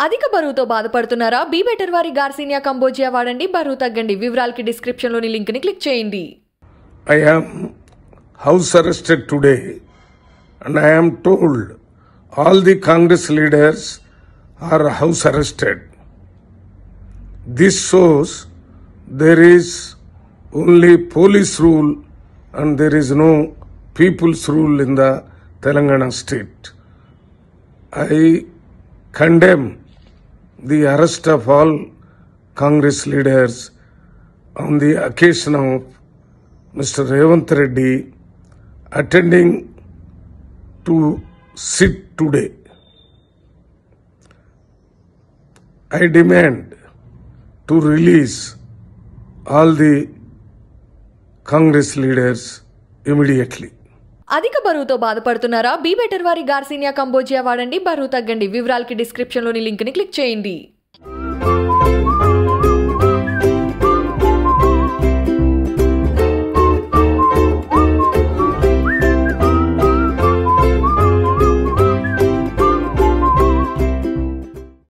అధిక బరువుతో బాధపడుతున్నారా? బీ బెటర్ వారి గార్సినియా కంబోజియా వాడండి. బరువు తగ్గండి. వివరాలకి డిస్క్రిప్షన్లోని లింక్ని క్లిక్ చేయండి. I am house arrested today and I am told all the Congress leaders are house arrested this shows there is only police rule and there is no people's rule in the Telangana state I condemn the arrest of all Congress leaders on the occasion of Mr. Revant Reddy attending to sit today. I demand to release all the Congress leaders immediately. అధిక బరువుతో బాధపడుతున్నారా? Be better వారి garcinia cambogia వాడండి. బరువు తగ్గండి. వివరాలకి డిస్క్రిప్షన్లోని లింక్ని క్లిక్ చేయండి.